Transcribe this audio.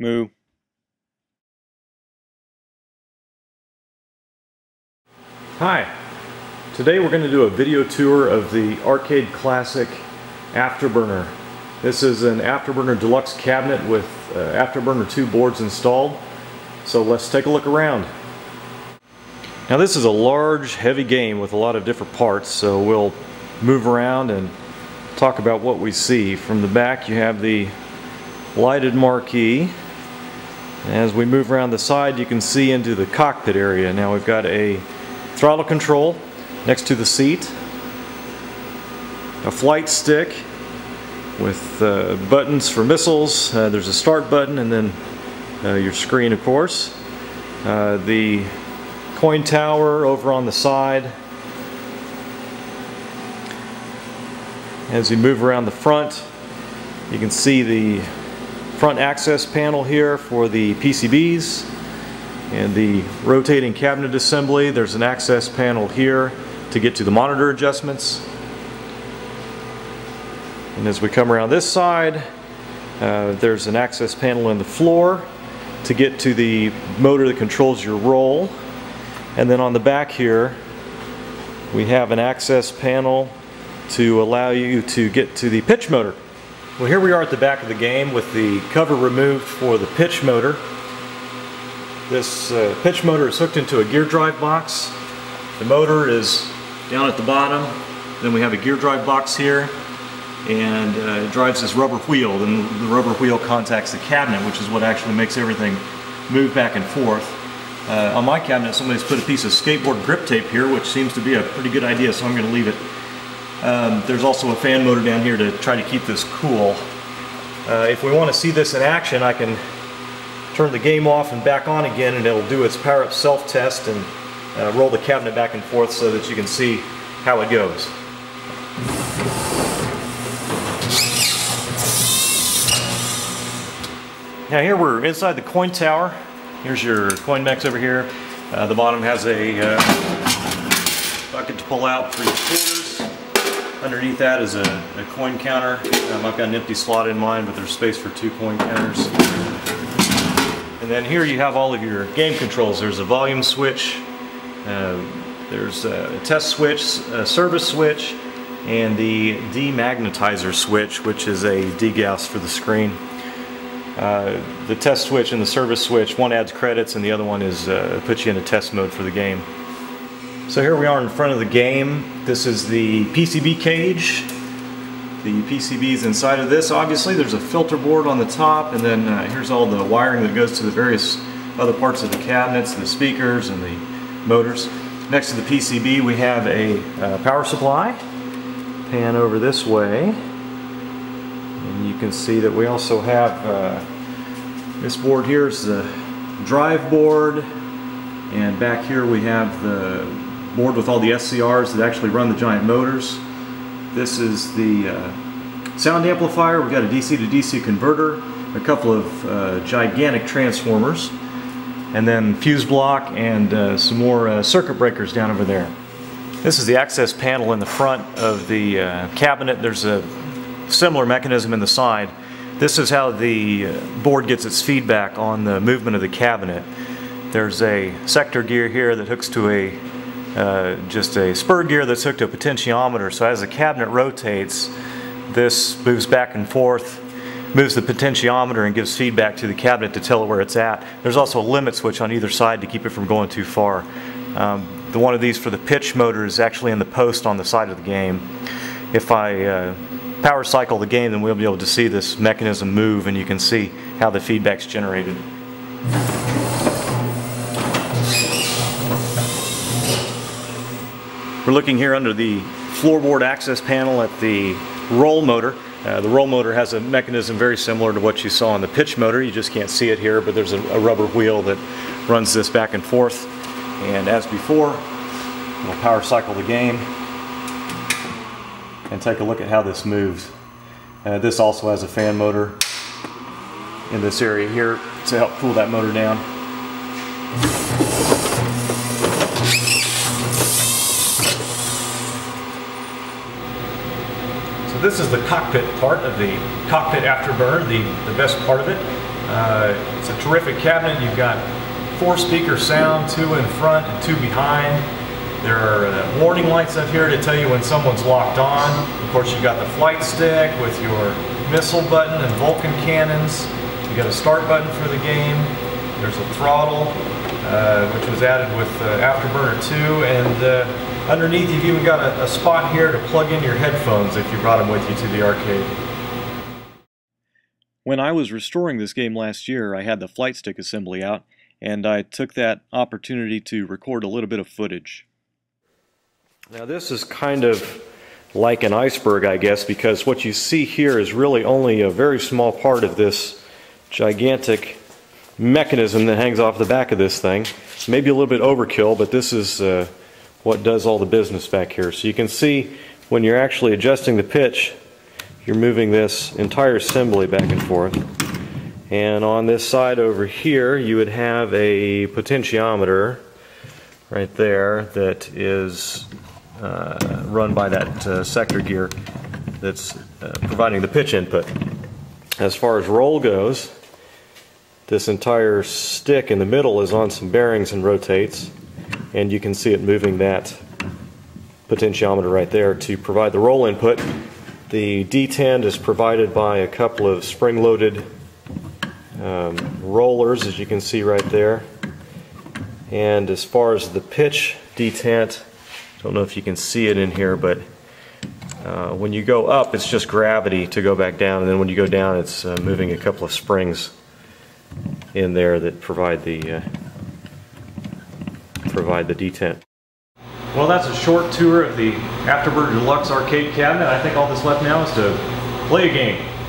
Moo. Hi, today we're going to do a video tour of the Arcade Classic After Burner. This is an After Burner Deluxe cabinet with uh, After Burner 2 boards installed. So let's take a look around. Now this is a large, heavy game with a lot of different parts, so we'll move around and talk about what we see. From the back you have the lighted marquee. As we move around the side you can see into the cockpit area. Now we've got a throttle control next to the seat, a flight stick with uh, buttons for missiles, uh, there's a start button and then uh, your screen of course, uh, the coin tower over on the side. As you move around the front you can see the front access panel here for the PCBs and the rotating cabinet assembly. There's an access panel here to get to the monitor adjustments. And as we come around this side, uh, there's an access panel in the floor to get to the motor that controls your roll. And then on the back here, we have an access panel to allow you to get to the pitch motor. Well, here we are at the back of the game with the cover removed for the pitch motor. This uh, pitch motor is hooked into a gear drive box. The motor is down at the bottom. Then we have a gear drive box here and uh, it drives this rubber wheel. Then the rubber wheel contacts the cabinet, which is what actually makes everything move back and forth. Uh, on my cabinet, somebody's put a piece of skateboard grip tape here, which seems to be a pretty good idea, so I'm going to leave it. Um, there's also a fan motor down here to try to keep this cool. Uh, if we want to see this in action, I can turn the game off and back on again and it'll do its power up self test and uh, roll the cabinet back and forth so that you can see how it goes. Now here we're inside the coin tower. Here's your coin mechs over here. Uh, the bottom has a uh, bucket to pull out for your quarters. Underneath that is a, a coin counter. Um, I've got an empty slot in mine, but there's space for two coin counters. And then here you have all of your game controls. There's a volume switch, uh, there's a test switch, a service switch, and the demagnetizer switch, which is a degauss for the screen. Uh, the test switch and the service switch, one adds credits and the other one is uh, puts you into test mode for the game. So here we are in front of the game. This is the PCB cage the PCBs inside of this. Obviously there's a filter board on the top and then uh, here's all the wiring that goes to the various other parts of the cabinets, the speakers and the motors. Next to the PCB we have a uh, power supply. Pan over this way and you can see that we also have uh, this board here is the drive board and back here we have the board with all the SCRs that actually run the giant motors. This is the uh, sound amplifier. We've got a DC to DC converter, a couple of uh, gigantic transformers, and then fuse block and uh, some more uh, circuit breakers down over there. This is the access panel in the front of the uh, cabinet. There's a similar mechanism in the side. This is how the uh, board gets its feedback on the movement of the cabinet. There's a sector gear here that hooks to a uh, just a spur gear that's hooked to a potentiometer. So as the cabinet rotates, this moves back and forth, moves the potentiometer and gives feedback to the cabinet to tell it where it's at. There's also a limit switch on either side to keep it from going too far. Um, the one of these for the pitch motor is actually in the post on the side of the game. If I uh, power cycle the game, then we'll be able to see this mechanism move and you can see how the feedback's generated. We're looking here under the floorboard access panel at the roll motor. Uh, the roll motor has a mechanism very similar to what you saw on the pitch motor. You just can't see it here, but there's a, a rubber wheel that runs this back and forth. And as before, we'll power cycle the game and take a look at how this moves. Uh, this also has a fan motor in this area here to help cool that motor down. This is the cockpit part of the cockpit After Burner, the, the best part of it. Uh, it's a terrific cabinet. You've got four speaker sound, two in front and two behind. There are uh, warning lights up here to tell you when someone's locked on. Of course, you've got the flight stick with your missile button and Vulcan cannons. You've got a start button for the game. There's a throttle, uh, which was added with uh, After Burner 2. And uh, underneath, you've even got a, a spot here to plug in your headphones if you brought them with you to the arcade. When I was restoring this game last year, I had the flight stick assembly out, and I took that opportunity to record a little bit of footage. Now this is kind of like an iceberg, I guess, because what you see here is really only a very small part of this gigantic mechanism that hangs off the back of this thing. Maybe a little bit overkill, but this is uh, what does all the business back here. So you can see when you're actually adjusting the pitch, you're moving this entire assembly back and forth. And on this side over here, you would have a potentiometer right there that is uh, run by that uh, sector gear that's uh, providing the pitch input. As far as roll goes, this entire stick in the middle is on some bearings and rotates, and you can see it moving that potentiometer right there to provide the roll input. The detent is provided by a couple of spring-loaded um, rollers, as you can see right there. And as far as the pitch detent, I don't know if you can see it in here, but uh, when you go up, it's just gravity to go back down, and then when you go down, it's uh, moving a couple of springs in there that provide the uh, provide the detent. Well, that's a short tour of the After Burner Deluxe arcade cabinet. I think all that's left now is to play a game.